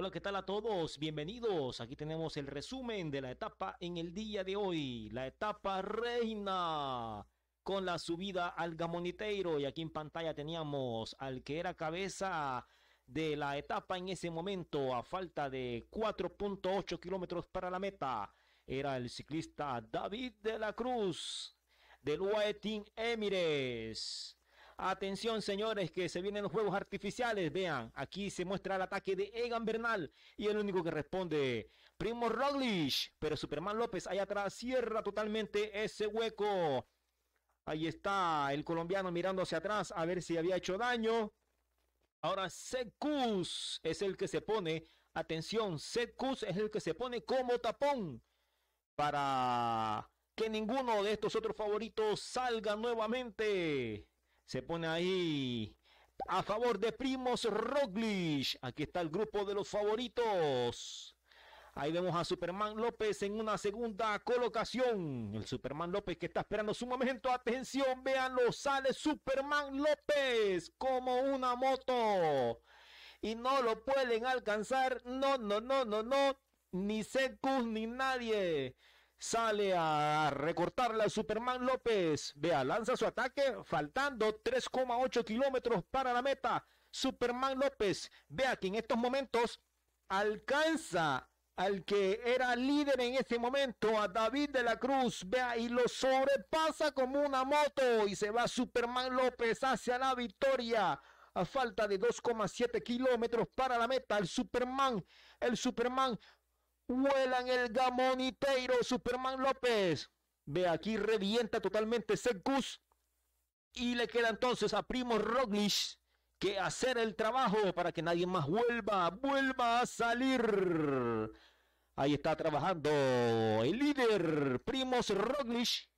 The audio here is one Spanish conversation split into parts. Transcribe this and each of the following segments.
Hola, ¿qué tal a todos? Bienvenidos. Aquí tenemos el resumen de la etapa en el día de hoy. La etapa reina con la subida al Gamoniteiro. Y aquí en pantalla teníamos al que era cabeza de la etapa en ese momento a falta de 4.8 kilómetros para la meta. Era el ciclista David de la Cruz del Team Emirates. Atención, señores, que se vienen los juegos artificiales. Vean, aquí se muestra el ataque de Egan Bernal y el único que responde, Primo Roglic. Pero Superman López allá atrás cierra totalmente ese hueco. Ahí está el colombiano mirando hacia atrás a ver si había hecho daño. Ahora Secus es el que se pone, atención, Secus es el que se pone como tapón para que ninguno de estos otros favoritos salga nuevamente. Se pone ahí a favor de Primos Roglic. Aquí está el grupo de los favoritos. Ahí vemos a Superman López en una segunda colocación. El Superman López que está esperando su momento. Atención, véanlo. Sale Superman López como una moto. Y no lo pueden alcanzar. No, no, no, no, no. Ni Secus ni nadie sale a recortarla Superman López. Vea, lanza su ataque faltando 3,8 kilómetros para la meta. Superman López, vea que en estos momentos alcanza al que era líder en ese momento, a David de la Cruz, vea, y lo sobrepasa como una moto y se va Superman López hacia la victoria. A falta de 2,7 kilómetros para la meta, el Superman, el Superman Vuelan el gamoniteiro Superman López. Ve aquí, revienta totalmente Secus. Y le queda entonces a Primo Roglic que hacer el trabajo para que nadie más vuelva, vuelva a salir. Ahí está trabajando el líder Primos Roglic.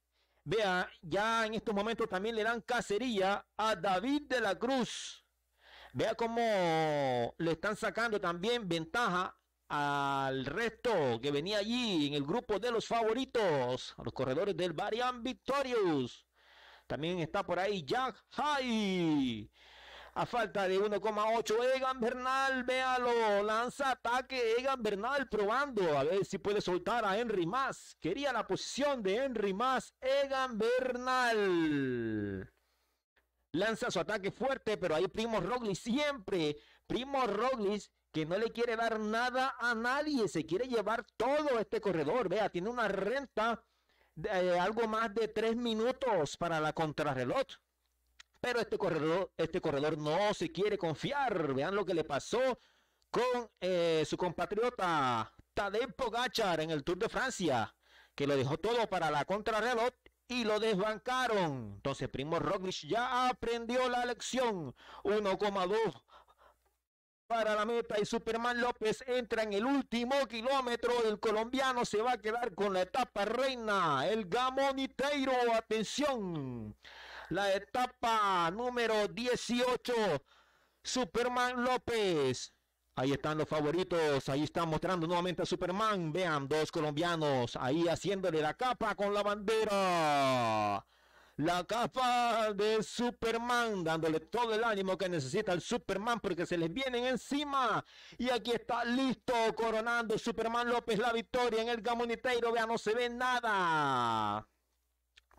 Vea, ya en estos momentos también le dan cacería a David de la Cruz. Vea cómo le están sacando también ventaja al resto que venía allí en el grupo de los favoritos, a los corredores del Varian Victorious. También está por ahí Jack High. A falta de 1,8, Egan Bernal, véalo, lanza ataque, Egan Bernal probando, a ver si puede soltar a Henry Más. Quería la posición de Henry Más, Egan Bernal. Lanza su ataque fuerte, pero ahí Primo Roglic siempre, Primo Roglic que no le quiere dar nada a nadie, se quiere llevar todo este corredor. Vea, tiene una renta de eh, algo más de tres minutos para la contrarreloj. Pero este corredor, este corredor no se quiere confiar. Vean lo que le pasó con eh, su compatriota Tadej Pogachar en el Tour de Francia, que lo dejó todo para la contrarreloj y lo desbancaron. Entonces Primo Roglic ya aprendió la lección. 1,2 para la meta y Superman López entra en el último kilómetro. El colombiano se va a quedar con la etapa reina. El Gamoniteiro, atención. La etapa número 18. Superman López. Ahí están los favoritos. Ahí están mostrando nuevamente a Superman. Vean, dos colombianos ahí haciéndole la capa con la bandera la capa de Superman, dándole todo el ánimo que necesita el Superman porque se les vienen encima. Y aquí está listo, coronando Superman López la victoria en el Gamoniteiro. Vea, no se ve nada.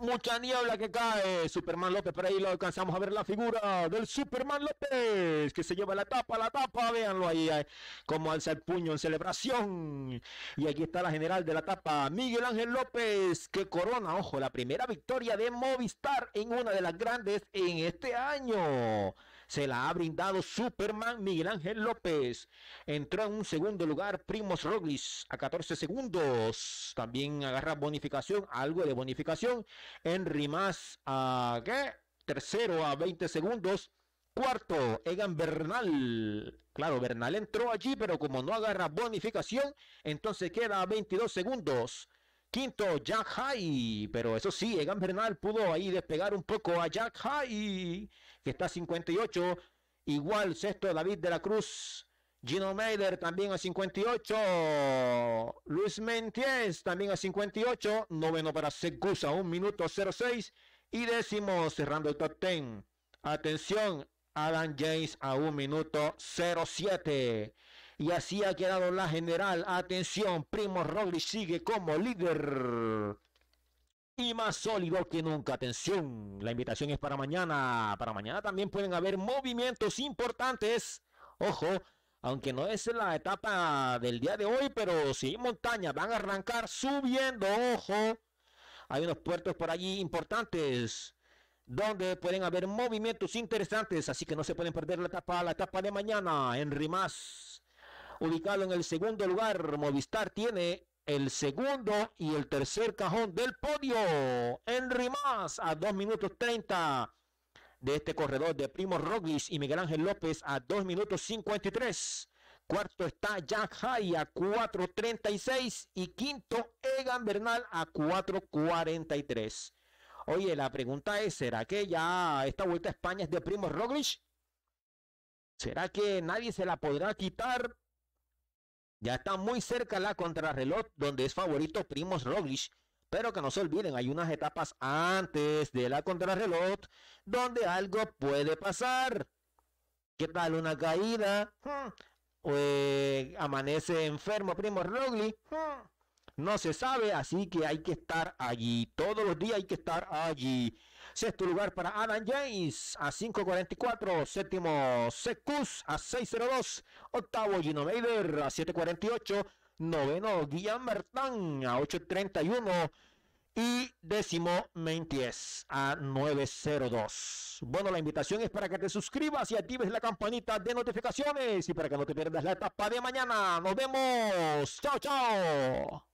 Mucha niebla que cae. Superman López, por ahí lo alcanzamos a ver la figura del Superman López, que se lleva la tapa, la tapa. Véanlo ahí, eh, como alza el puño en celebración. Y aquí está la general de la tapa, Miguel Ángel López, que corona, ojo, la primera victoria de Movistar en una de las grandes en este año. Se la ha brindado Superman Miguel Ángel López. Entró en un segundo lugar Primos Roglis a 14 segundos. También agarra bonificación, algo de bonificación. Henry Más a ¿qué? tercero a 20 segundos. Cuarto, Egan Bernal. Claro, Bernal entró allí, pero como no agarra bonificación, entonces queda a 22 segundos. Quinto, Jack High. Pero eso sí, Egan Bernal pudo ahí despegar un poco a Jack High, que está a 58. Igual, sexto, David de la Cruz. Gino Meider también a 58. Luis Menties también a 58. Noveno para Segusa, 1 minuto 06. Y décimo cerrando el top 10. Atención, Adam James a 1 minuto 07. Y así ha quedado la general. Atención, Primo Roglic sigue como líder. Y más sólido que nunca. Atención, la invitación es para mañana. Para mañana también pueden haber movimientos importantes. Ojo, aunque no es la etapa del día de hoy, pero sí montaña. Van a arrancar subiendo. Ojo. Hay unos puertos por allí importantes donde pueden haber movimientos interesantes, así que no se pueden perder la etapa, la etapa de mañana en Rimas ubicado en el segundo lugar. Movistar tiene el segundo y el tercer cajón del podio. Henry Más a 2 minutos 30 de este corredor de Primo Roglic y Miguel Ángel López a 2 minutos 53. Cuarto está Jack Hay a 4.36 y quinto Egan Bernal a 4.43. Oye, la pregunta es, ¿será que ya esta vuelta a España es de Primo Roglic? ¿Será que nadie se la podrá quitar ya está muy cerca la contrarreloj donde es favorito Primos Roglic. Pero que no se olviden, hay unas etapas antes de la contrarreloj donde algo puede pasar. ¿Qué tal una caída? Hmm. Eh, amanece enfermo Primo Roglic. Hmm. No se sabe, así que hay que estar allí. Todos los días hay que estar allí. Sexto lugar para Adam James a 5.44. Séptimo Secus a 6.02. Octavo Gino Meider a 7.48. Noveno Guillaume Bertán a 8.31. Y décimo Menties a 902. Bueno, la invitación es para que te suscribas y actives la campanita de notificaciones y para que no te pierdas la etapa de mañana. Nos vemos. Chao, chao.